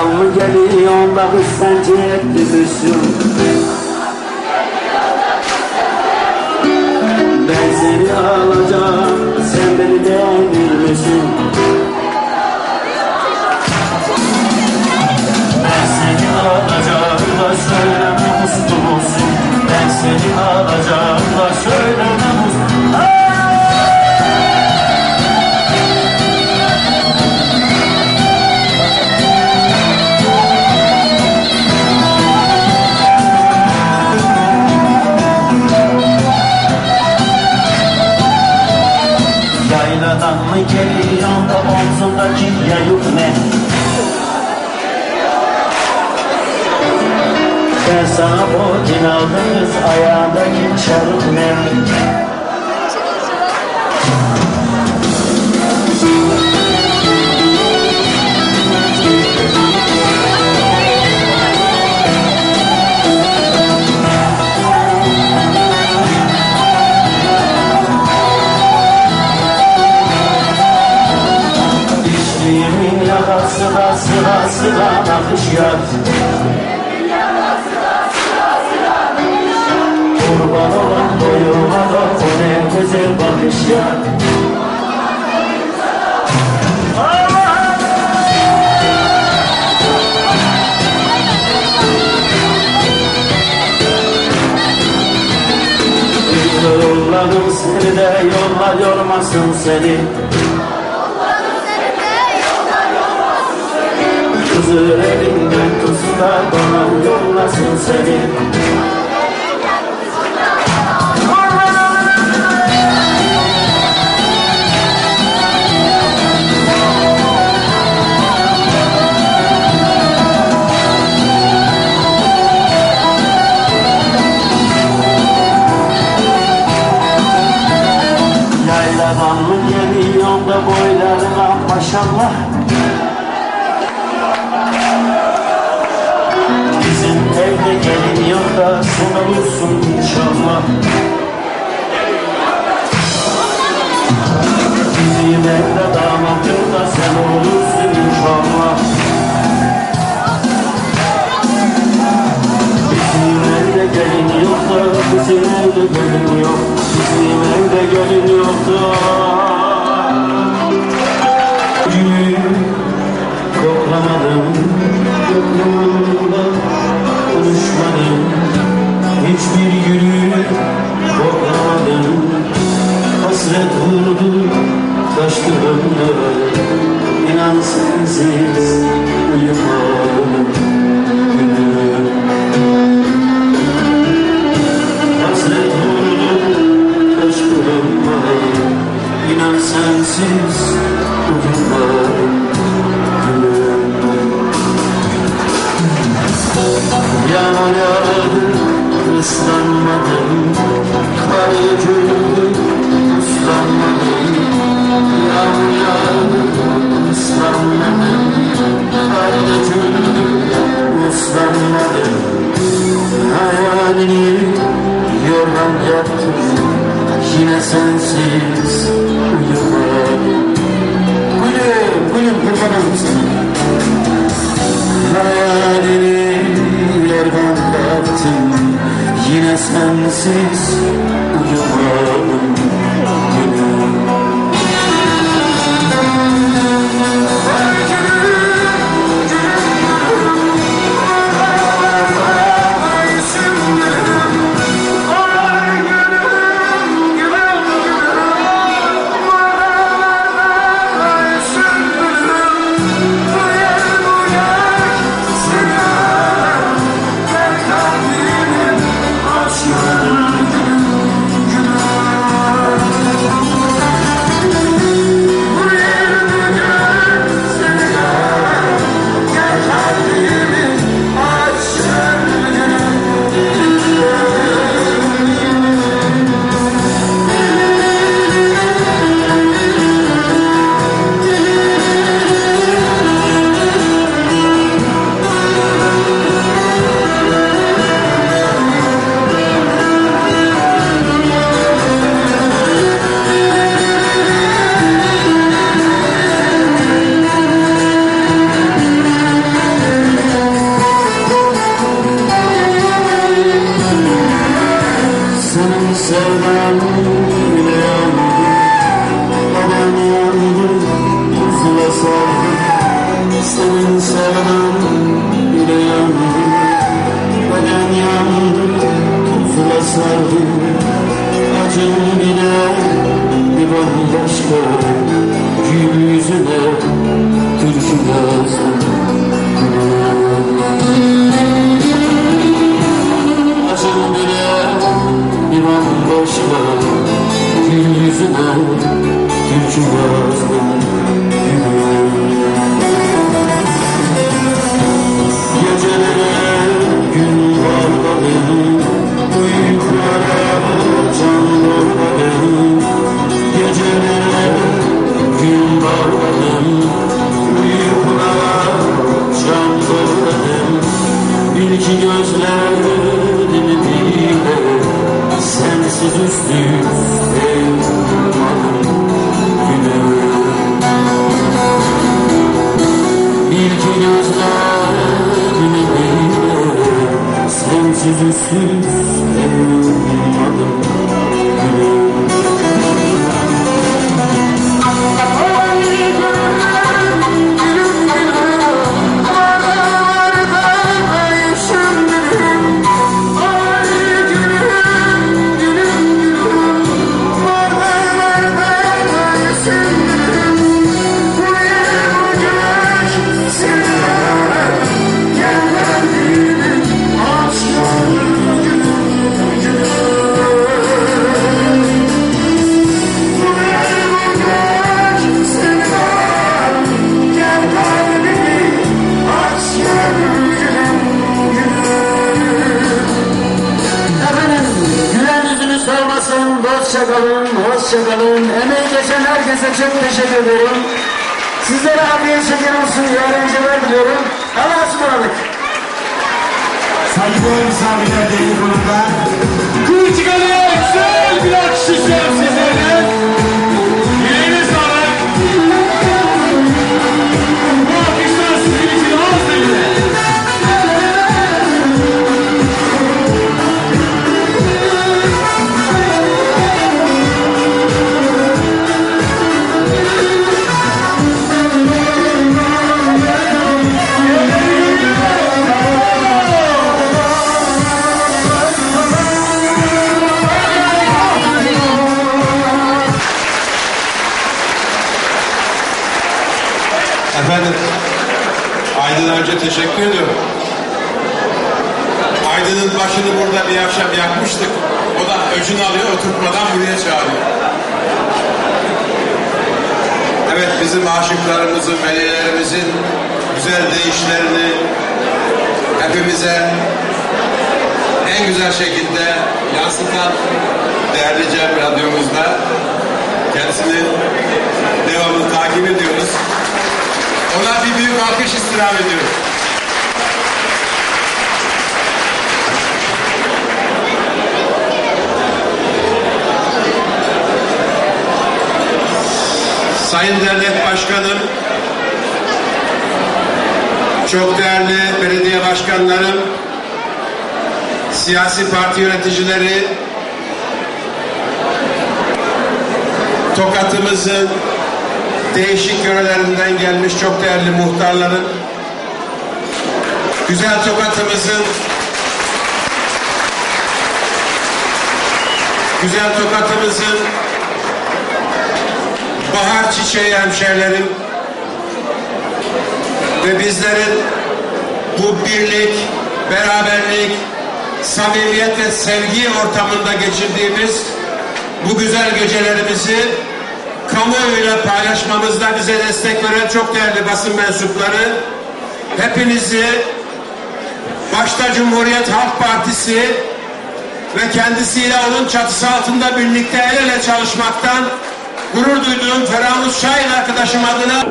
Mı geliyorsun da kız sence etmişsin Ben seni alacağım sen beni devirmişsin Ben sana botin aldım kız ayağındaki çarık ne? Ya Yolladım seni de yolla yormasın seni Kızı elinden tutsun da bana yollasın seni sen olursun inşallah. Bizim evde damat yok da sen olursun inşallah. Bizim evde gelin yok da bizim evde gelin yok. Bizim evde gelin Hiçbir günü koklamadım Hasret vurdu taştı ömrüm. İnan sensiz uyumadım Hasret vurdu taştı ömrüm. İnan sensiz sunset sevdam bile yandı Neden yandı Kızla sardı Senin sevdam bile yandı Neden yandı Kızla sardı Acım bile bir bambaşka. Gül yüzüne Türkü yazdım olmasın, hoşça kalın, hoşça kalın. Emeği geçen herkese çok teşekkür ederim. Sizlere afiyet şeker olsun, iyi eğlenceler diliyorum. Allah'a ısmarladık. Saygıdeğer misafirler değil konuda. Kuluçkalı'ya güzel bir istiyorum Efendim, Aydın önce teşekkür ediyorum. Aydın'ın başını burada bir akşam yakmıştık. O da öcünü alıyor, oturtmadan buraya çağırıyor. Evet, bizim aşıklarımızın, velilerimizin güzel deyişlerini hepimize en güzel şekilde yansıtan değerli Cem Radyomuzda kendisini devamlı takip ediyoruz. Ona bir büyük alkış istirham ediyorum. Sayın Devlet Başkanım, çok değerli belediye başkanlarım, siyasi parti yöneticileri, Tokat'ımızın değişik yörelerinden gelmiş çok değerli muhtarların, güzel Tokat'ımızın güzel Tokat'ımızın bahar çiçeği hemşehrilerim ve bizlerin bu birlik, beraberlik, samimiyet ve sevgi ortamında geçirdiğimiz bu güzel gecelerimizi kamuoyuyla paylaşmamızda bize destek veren çok değerli basın mensupları hepinizi başta Cumhuriyet Halk Partisi ve kendisiyle onun çatısı altında birlikte el ele çalışmaktan gurur duyduğum Ferahmus Şahin arkadaşım adına